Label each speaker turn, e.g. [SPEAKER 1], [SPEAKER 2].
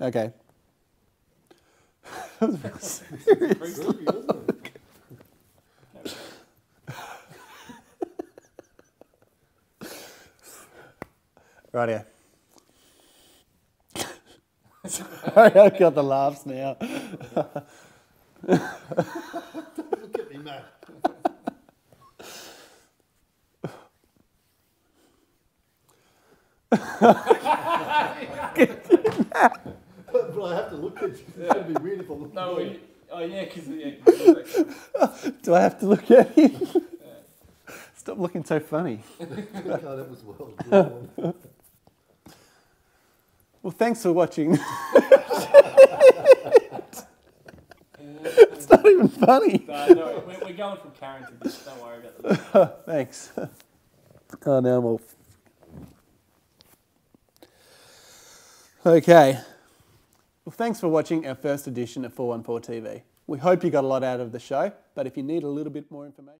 [SPEAKER 1] Okay.
[SPEAKER 2] Isn't it?
[SPEAKER 1] Rightio. Sorry, I've got the laughs now.
[SPEAKER 2] Look at me, Matt. but, but I have to look at you. It's going to be weird if I look
[SPEAKER 3] No,
[SPEAKER 2] at you.
[SPEAKER 3] oh yeah, because yeah, 'cause it's like-
[SPEAKER 1] Do I have to look at him? Stop looking so funny.
[SPEAKER 2] Oh, that was well drawn.
[SPEAKER 1] Well, thanks for watching. it's not even funny.
[SPEAKER 3] no, no, we're, we're going from Karen to this. Don't worry about that.
[SPEAKER 1] Thanks. Oh, now I'm all. Okay. Well, thanks for watching our first edition of 4one4 TV. We hope you got a lot out of the show, but if you need a little bit more information,